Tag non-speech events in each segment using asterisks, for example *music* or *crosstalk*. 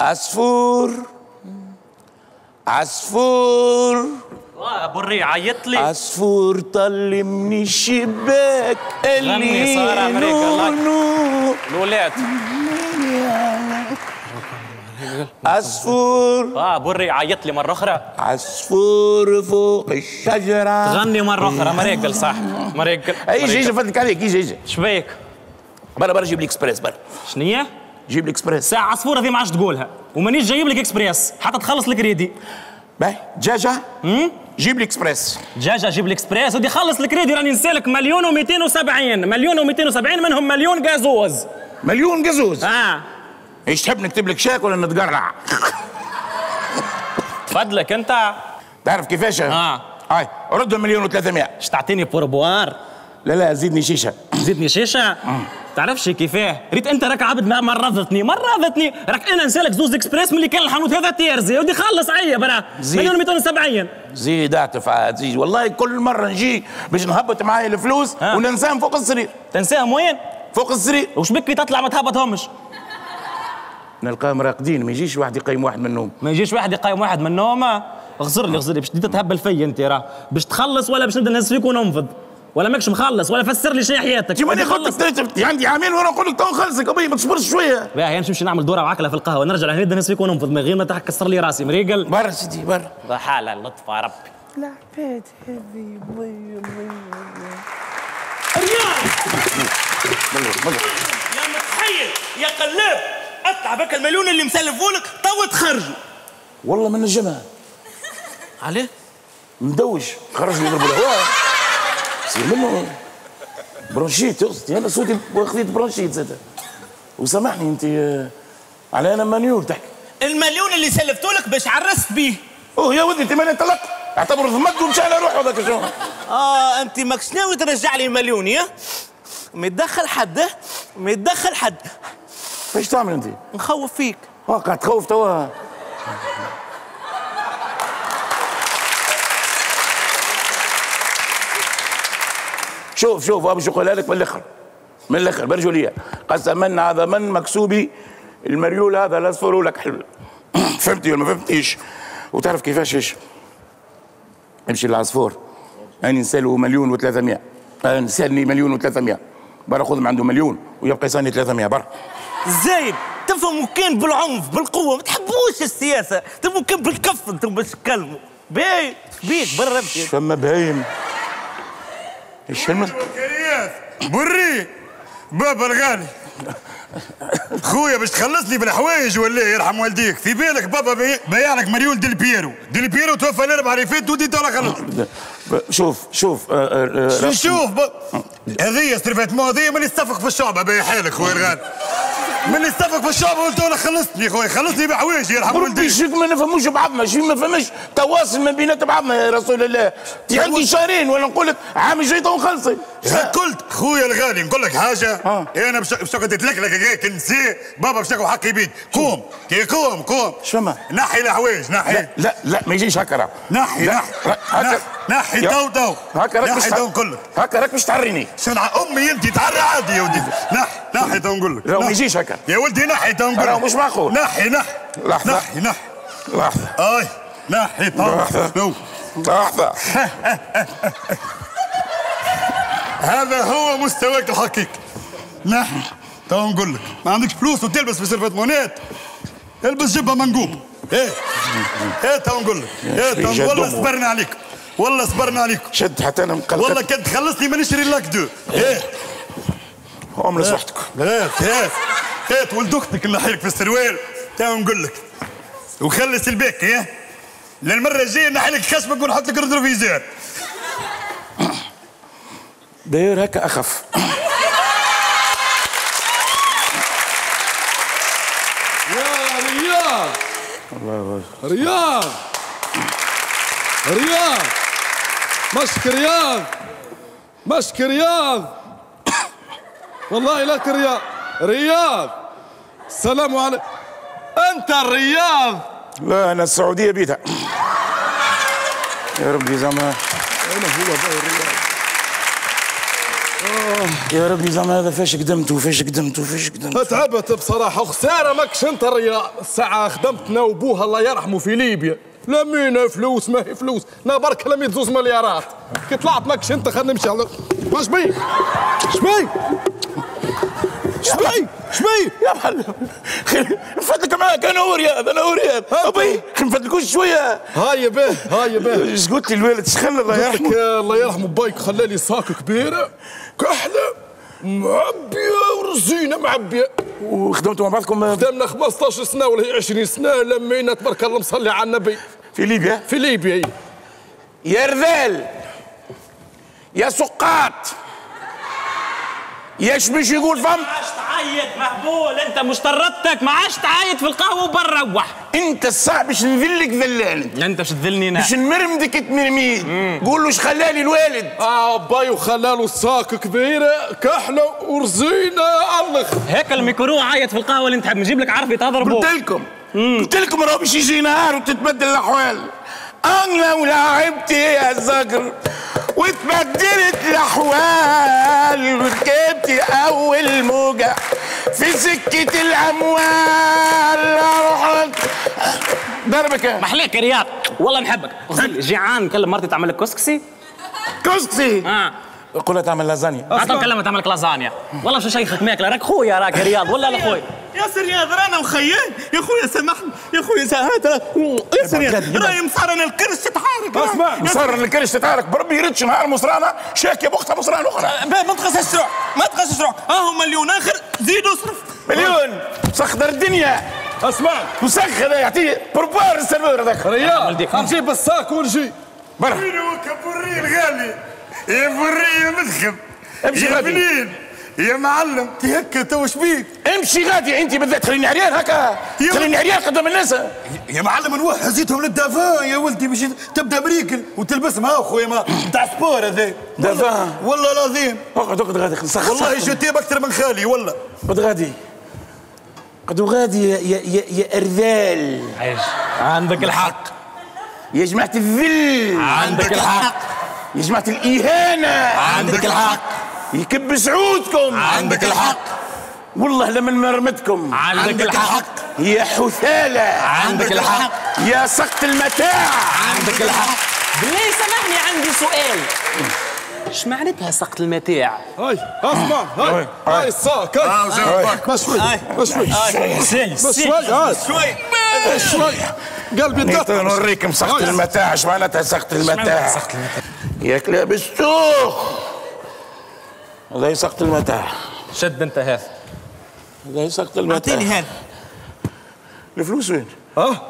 عصفور عصفور. آه أبو الري عيط لي. عصفور طل من الشباك اللي الله. نو. الولاد عصفور. آه الري عيط لي مرة أخرى. عصفور فوق الشجرة. غني مرة أخرى مريقل صح مريقل أي يجي فضلك عليك يجي يجي شبيك؟ برا برا جيب لي إكسبريس برا. شنية؟ جيب لي إكسبريس. ساعة عصفورة ذي ما عادش تقولها. ومانيش جايب لك إكسبريس. حتى تخلص الكريدي باهي. دجاجة جيب لي إكسبريس. دجاجة جيب الاكسبريس ودي خلص الكريدي راني نسالك مليون و270 مليون و270 منهم مليون غازوز مليون قزوز آه. إيش تحب نكتب لك شاك ولا نتقرع؟ تفضلك أنت. تعرف كيفاش؟ آه. هاي رد مليون و300 اش تعطيني pourboire؟ لا لا زيدني شيشة. زيدني شيشة. تعرفش كيفاه؟ ريت أنت راك عبد ما مرضتني مرضتني راك أنا نسالك زوز إكسبريس ملي كان الحانوت هذا تيرزي ودي خلص عيا برا. مليون 270 زيد أعتف عاد. زيد والله كل مرة نجي باش نهبط معايا الفلوس ها. وننساهم فوق السرير. تنساهم وين؟ فوق السرير. وش بك تطلع ما تهبطهمش؟ نلقاهم راقدين ما يجيش واحد يقيم واحد منهم. ما يجيش واحد يقيم واحد من نومه اغزر لي اغزر لي باش تهبل فيا أنت راه. باش تخلص ولا باش نبدأ نهز فيك وننفض ولا ماكش مخلص ولا فسر لي شنو حياتك. ماني ودي قلت خلص. لك عندي عامين وأنا نقول لك تو نخلصك أبي ما تصبرش شوية. باهي نمشي نمشي نعمل دورة وعكله في القهوة نرجع لهنا نهز فيك وننفض من غير ما تكسر لي راسي. مريقل؟ برا سيدي برا. حالة اللطف يا ربي. العباد هذه يا متخيل يا قلاب اطلع بك المليون اللي مسلفولك تو تخرجوا. والله من الجمال عليه؟ مدوش. خرج لي يضرب الهواء. منه برونشيت قصدي أنا صوتي خذيت برونشيت زاد وسامحني انت على أنا مانيور تحكي المليون اللي سلفتولك باش عرست بيه. اوه يا ودي انت ماني انطلقت اعتبر ضمك ومشى على روحه هذاك شنو آه أنت ماكش ناوي ترجع لي مليون يا؟ ما يتدخل حد؟ ما يتدخل حد. إيش تعمل أنت؟ نخوف فيك. آه قاعد تخوف توا. شوف شوف ابو نقولها لك من الآخر من الآخر برجولية. قسما عظما مكسوبي المريول هذا الاصفر لك. حلو. *clears throat* فهمتي ولا ما فهمتيش؟ وتعرف كيفاش إيش؟ امشي للعصفور أنا نسأله مليون و300 أنا نسألني مليون و300 برا خذ من عنده مليون ويبقى يسألني 300 برا. زايد تفهموا كان بالعنف بالقوة. ما تحبوش السياسة. تفهموا كان بالكف أنتم باش تكلموا باهي بيك برا امشي فما بهايم إيش المس... بري بابا الغالي. خويا باش تخلصني بالحوايج ولا؟ يرحم والديك. في بالك بابا بي- بيع لك مليون ديل بيرو. ديل بيرو توفى الاربع ريفات ودي ترى خلص. شوف شوف آه، آه، آه، شو نشوف ب- هذه هذه من يستفق في الشعب بايع حالك خويا الغالي. من يستفق في الشعب قلت له خلصني خويا خلصني بحوايجي يرحم ربي والديك شيك ما نفهموش بعضنا شي ما فهمش تواصل ما بينات بعضنا يا رسول الله. عندي شهرين ولا نقول لك عام جاي تو نخلصي قلت خويا الغالي نقول لك حاجة. آه. أنا باش باش نقعد تتلكلك هكاك نسي بابا باش ناكل حقي بيد قوم. كي قوم قوم. شما؟ نحي الحوايج نحي. لا لا لا ما يجيش هكا راه. نحي لا، نحي. نحي تو تو هكا راك باش نحي تع- تو نقول لك. هكا راك باش تعريني. شنو أمي أنت تعرى عادي يا ودي نحي نحي تو نقول لك. راهو ما. يجيش هكا. يا ولدي نحي راهو لك مش معقول. نحي نحي. لحظة. نحي نحي. لحظة. أي. نحي. non. لحظة. هذا هو مستواك الحقيقي. نحي تو نقول لك ما عندكش فلوس وتلبس في سلفة مونات البس جبة منقوب إيه؟ إيه تو نقول لك؟ إيه تو والله. صبرنا عليك. والله صبرنا عليك. شد حتى أنا مقلقل والله كنت خلصني ما نشري لك دو. إيه؟ هم لصحتك هات هات هات ولد أختك اللي حيلك في السروال. تو نقول لك. وخلي سلبيك إيه؟ للمره الجاية نحيلك خشمك ونحط لك ريتروفيزور *coughs* داير هكا أخف. *coughs* يا رياض رياض رياض مشك رياض مشك رياض والله لك رياض رياض السلام عليكم أنت الرياض. لا أنا السعودية بيتها. يا ربي زعما. أنا هو الرياض؟ يا ربي زعما هذا فاش قدمت وفاش قدمت وفاش قدمت تعبت بصراحة. وخسارة ماكش أنت الرياض. الساعة خدمتنا وبوها الله يرحمه في ليبيا. لا مينا فلوس ما هي فلوس. أنا برك لميت زوز مليارات. كي طلعت ماكش أنت خلينا نمشي على واش بي؟ شبي شبي شبي. يا معلم. نفدلك معاك أنا ورياض أنا ورياض أبي نفدلكوش شوية. هاي به هاي به. إيش قلت لي الوالد؟ شخل الله يرحمه. الله يرحمه بايك خلالي صاك كبيرة. كحلة معبية ورزينة معبية. وخدمتوا مع بعضكم؟ خدمنا 15 سنة ولا هي 20 سنة لمينا تبارك الله مصلي على النبي. في ليبيا؟ في ليبيا. يا رذال يا سقاط. ياش باش يقول فم؟ ما عادش تعيط مهبول انت مشترطتك ما عادش تعيط في القهوة وبرا روح انت الصعب باش نذلك ذلان انت باش تذلني أنا. باش نمرمدك تمرميد قول له اش خلالي الوالد. آه باي وخلاله صاك كبيرة كحلة ورزينة على الآخر هيك الميكرو عيط في القهوة اللي انت تحب نجيب لك عرفي تضربه. قلت لكم. قلت لكم راه باش يجي نهار وتتبدل الأحوال. أنا ولعبت يا زقر وتبدلت الأحوال وركبت أول موجة في سكة الأموال. أروح ضربك. محليك يا رياض. والله نحبك. جيعان نكلم مرتي تعمل لك كسكسي؟ كسكسي؟ آه. قول تعمل لازانيا. عطا نكلمها تعمل لك لازانيا. والله مش شيخك ماكله راك خويا راك يا رياض. ولا لا خويا يا سرياد رانا مخيان يا خويا سامحني. يا خويا سهات يا سرياد راهي مصارنا الكرش تتحرك أسمع مصر الكرش تتعارك بربي يردش نهار مصرانه شاكيه بوقتها مصرانة أخرى. ما تخسرش روح ما تخسرش روح ها هو مليون آخر زيد اصرف مليون. سخر الدنيا. أسمع. مسخر يعطيه بروبار السيرفور هذاك. ريال. نجيب الصاك ونجي. برا. وينو كبوري الغالي. يا بوري يا مدخم امشي يا غادي. يا معلم تي هكا تو اش بيك؟ امشي غادي أنت بالذات خليني عريان هكا. خليني عريان قدام الناس. يا معلم نروح هزيتهم للدافان يا ولدي باش تبدأ بريكل وتلبسهم ها خويا ما تاع سبور هذا. دافان. والله العظيم. اقعد أقعد غادي سخر والله جوتيب أكثر من خالي والله. اقعد غادي. اقعد غادي يا يا يا, أرذال. عندك الحق. يا جماعة الذل. عندك الحق. يا جماعة الإهانة. عندك الحق. يكب سعودكم. عندك الحق. والله لمن مرمتكم عندك الحق. يا حثالة. عندك الحق. يا سقط المتاع. عندك الحق. بالله سامحني عندي سؤال؟ إيش معناتها سقط المتاع؟ هاي اسمع هاي. هاي الصاك هاي بس شوي بس شوي. بس شوي شوي. بس شوي. قلبي دق نوريكم سقط المتاع. إيش معناتها سقط المتاع؟ ياك لابس توخ هذا هي سقط المتاع. شد انت هذا. هذا هي سقط أعطيني المتاع هذا. الفلوس وين؟ ها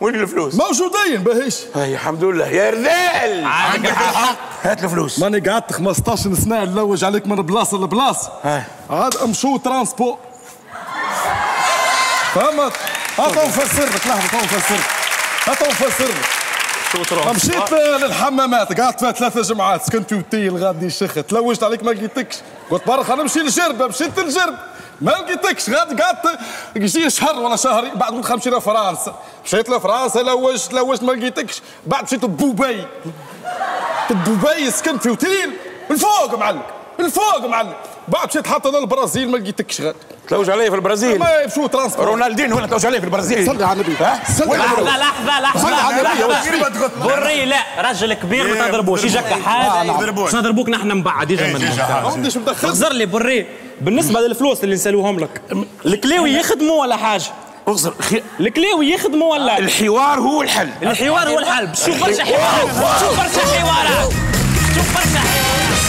وين الفلوس؟ موجودين باهيش هاي الحمد لله. يا رذال عندك الحق. هات الفلوس. ماني قعدت 15 سنه نلوج عليك من بلاصة لبلاصة. عاد امشو ترانسبو فهمت؟ هاتو نفسر لك لحظة تو نفسر لك هاتو نفسر لك مشيت للحمامات قعدت فيها ثلاثة جمعات سكنت في وتيل غادي شخت. تلوجت عليك ما لقيتكش. قلت برا خلينا نمشي لجربة مشيت لجرب ما لقيتكش. غادي قعدت يجي شهر ولا شهر بعد قلت نمشي لفرنسا. مشيت لفرنسا لوجت لوجت ما لقيتكش. بعد مشيت لدبي. دبي سكنت في اوتيل الفوق معلق الفوق معلق بعد مشيت حتى للبرازيل ما لقيتكش غاد تلوج علي في البرازيل. ما يمشوا ترانسبورت رونالدينو ولا تلوج علي في البرازيل. صلي على النبي. ها؟ صلي على النبي. النبي. يا لحظة بري لا. راجل كبير ما تضربوش. يجاك حاجة. باش نضربوك نحن من بعد يجا من ما عنديش مدخل اغزر لي بري. بالنسبة للفلوس اللي نسالوهم لك الكلاوي يخدموا ولا حاجة؟ اغزر. خي... الكلاوي يخدموا ولا؟ الحوار هو الحل. الحوار هو الحل. شوف برشا حوارات. شوف برشا حوارات. شوف برشا حوارات.